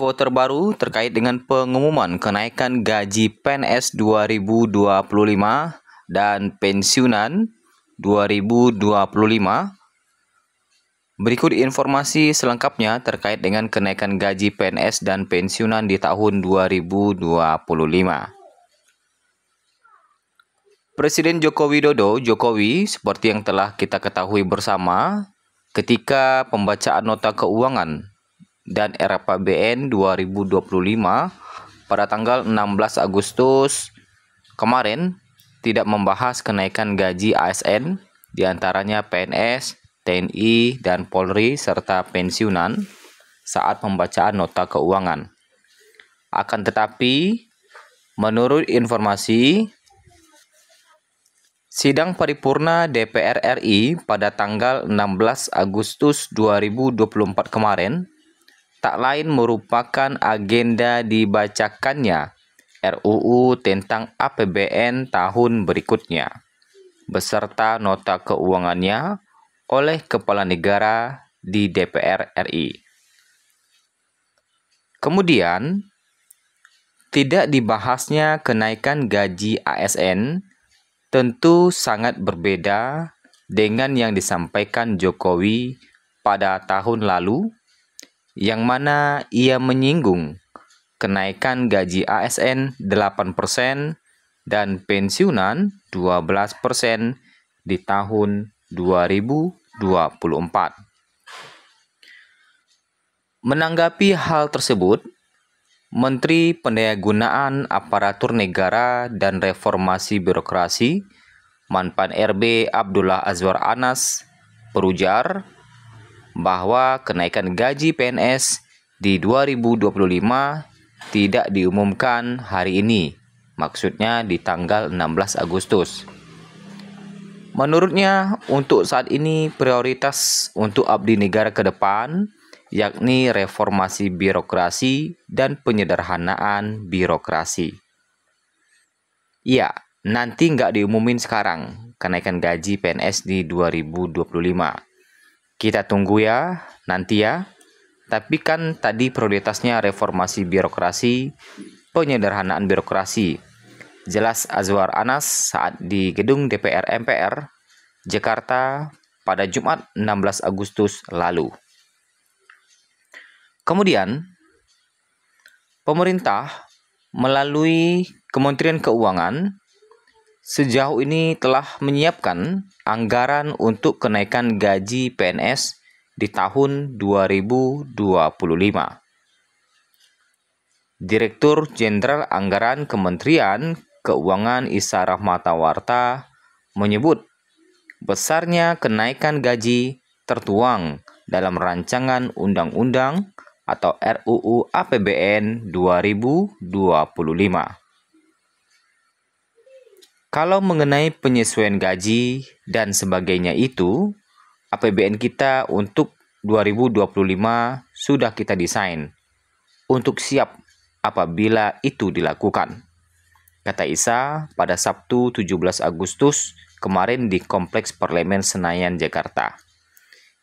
Info terbaru terkait dengan pengumuman kenaikan gaji PNS 2025 dan pensiunan 2025. Berikut informasi selengkapnya terkait dengan kenaikan gaji PNS dan pensiunan di tahun 2025. Presiden Joko Widodo, Jokowi, seperti yang telah kita ketahui bersama, ketika pembacaan nota keuangan dan RAPBN 2025 pada tanggal 16 Agustus kemarin tidak membahas kenaikan gaji ASN di antaranya PNS, TNI, dan Polri serta pensiunan saat pembacaan nota keuangan. Akan tetapi, menurut informasi Sidang paripurna DPR RI pada tanggal 16 Agustus 2024 kemarin tak lain merupakan agenda dibacakannya RUU tentang APBN tahun berikutnya beserta nota keuangannya oleh kepala negara di DPR RI. Kemudian, tidak dibahasnya kenaikan gaji ASN tentu sangat berbeda dengan yang disampaikan Jokowi pada tahun lalu yang mana ia menyinggung kenaikan gaji ASN 8% dan pensiunan 12% di tahun 2024. Menanggapi hal tersebut, Menteri Pendayagunaan Aparatur Negara dan Reformasi Birokrasi Manpan RB Abdullah Azwar Anas berujar bahwa kenaikan gaji PNS di 2025 tidak diumumkan hari ini, maksudnya di tanggal 16 Agustus. Menurutnya, untuk saat ini prioritas untuk abdi negara ke depan yakni reformasi birokrasi dan penyederhanaan birokrasi. Ya, nanti nggak diumumin sekarang kenaikan gaji PNS di 2025. Kita tunggu ya, nanti ya. Tapi kan tadi prioritasnya reformasi birokrasi, penyederhanaan birokrasi. Jelas Azwar Anas saat di gedung DPR MPR, Jakarta pada Jumat 16 Agustus lalu. Kemudian, pemerintah melalui Kementerian Keuangan sejauh ini telah menyiapkan anggaran untuk kenaikan gaji PNS di tahun 2025. Direktur Jenderal Anggaran Kementerian Keuangan Isa Rahmatawarta menyebut besarnya kenaikan gaji tertuang dalam rancangan undang-undang atau RUU APBN 2025. Kalau mengenai penyesuaian gaji dan sebagainya itu, APBN kita untuk 2025 sudah kita desain untuk siap apabila itu dilakukan. Kata Isa pada Sabtu 17 Agustus kemarin di Kompleks Parlemen Senayan, Jakarta.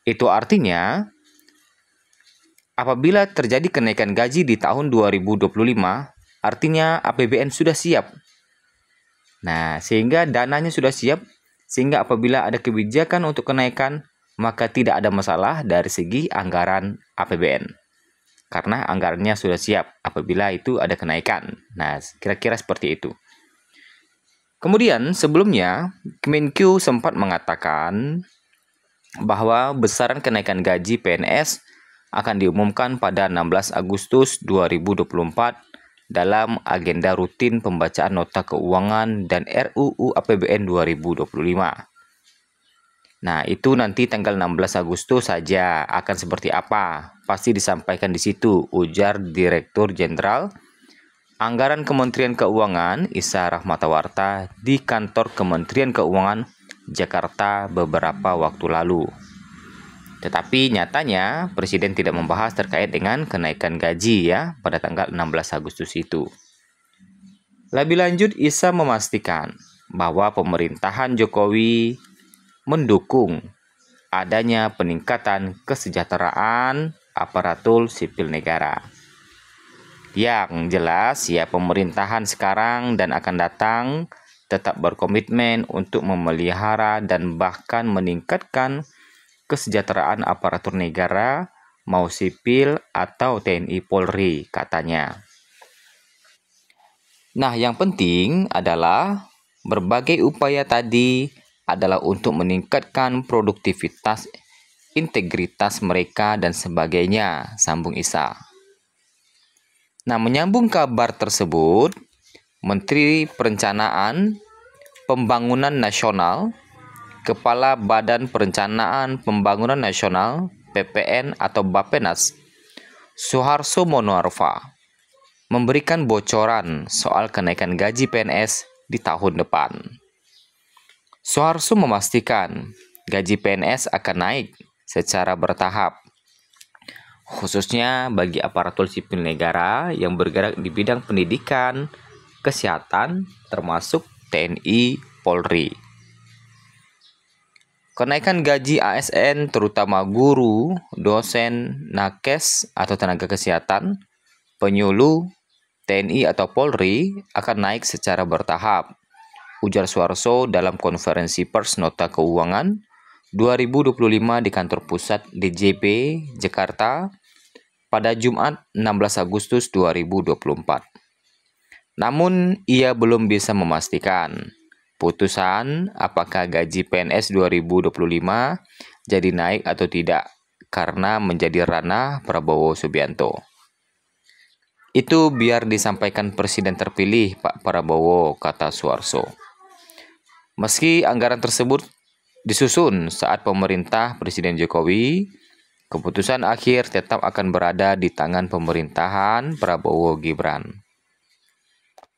Itu artinya apabila terjadi kenaikan gaji di tahun 2025, artinya APBN sudah siap Nah, sehingga dananya sudah siap, sehingga apabila ada kebijakan untuk kenaikan, maka tidak ada masalah dari segi anggaran APBN. Karena anggarannya sudah siap apabila itu ada kenaikan. Nah, kira-kira seperti itu. Kemudian, sebelumnya, Kemenq sempat mengatakan bahwa besaran kenaikan gaji PNS akan diumumkan pada 16 Agustus 2024 dalam agenda rutin pembacaan nota keuangan dan RUU APBN 2025. Nah, itu nanti tanggal 16 Agustus saja akan seperti apa? Pasti disampaikan di situ, ujar Direktur Jenderal Anggaran Kementerian Keuangan Isa Rahmatawarta di kantor Kementerian Keuangan Jakarta beberapa waktu lalu. Tetapi nyatanya Presiden tidak membahas terkait dengan kenaikan gaji ya pada tanggal 16 Agustus itu. Lebih lanjut Isa memastikan bahwa pemerintahan Jokowi mendukung adanya peningkatan kesejahteraan aparatur sipil negara. Yang jelas ya pemerintahan sekarang dan akan datang tetap berkomitmen untuk memelihara dan bahkan meningkatkan kesejahteraan aparatur negara mau sipil atau TNI Polri katanya. Nah, yang penting adalah berbagai upaya tadi adalah untuk meningkatkan produktivitas, integritas mereka dan sebagainya, sambung Isa. Nah, menyambung kabar tersebut, Menteri Perencanaan Pembangunan Nasional, Kepala Badan Perencanaan Pembangunan Nasional (PPN) atau Bapenas, Soeharto Monoarfa memberikan bocoran soal kenaikan gaji PNS di tahun depan. Soeharto memastikan gaji PNS akan naik secara bertahap, khususnya bagi aparatur sipil negara yang bergerak di bidang pendidikan, kesehatan, termasuk TNI Polri. Kenaikan gaji ASN terutama guru, dosen, nakes atau tenaga kesehatan, penyuluh, TNI atau Polri akan naik secara bertahap, ujar Suarso dalam konferensi pers nota keuangan 2025 di kantor pusat DJP Jakarta pada Jumat 16 Agustus 2024. Namun, ia belum bisa memastikan putusan apakah gaji PNS 2025 jadi naik atau tidak karena menjadi ranah Prabowo Subianto. Itu biar disampaikan Presiden terpilih Pak Prabowo, kata Suarso. Meski anggaran tersebut disusun saat pemerintah Presiden Jokowi, keputusan akhir tetap akan berada di tangan pemerintahan Prabowo Gibran.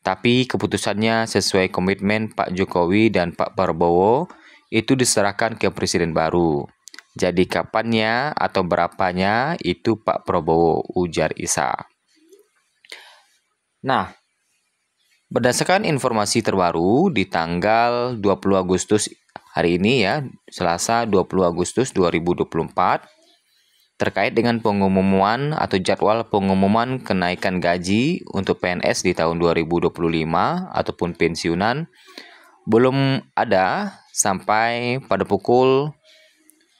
Tapi keputusannya sesuai komitmen Pak Jokowi dan Pak Prabowo itu diserahkan ke presiden baru. Jadi kapannya atau berapanya itu Pak Prabowo ujar Isa. Nah, berdasarkan informasi terbaru di tanggal 20 Agustus hari ini ya, Selasa 20 Agustus 2024 terkait dengan pengumuman atau jadwal pengumuman kenaikan gaji untuk PNS di tahun 2025 ataupun pensiunan belum ada sampai pada pukul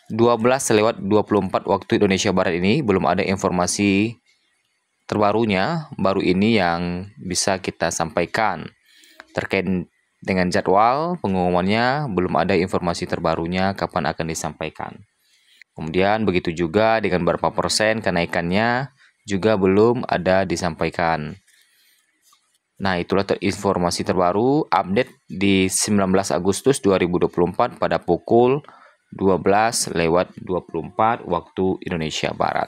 12 lewat 24 waktu Indonesia Barat ini belum ada informasi terbarunya baru ini yang bisa kita sampaikan terkait dengan jadwal pengumumannya belum ada informasi terbarunya kapan akan disampaikan. Kemudian begitu juga dengan berapa persen kenaikannya juga belum ada disampaikan. Nah, itulah ter informasi terbaru update di 19 Agustus 2024 pada pukul 12 lewat 24 waktu Indonesia Barat.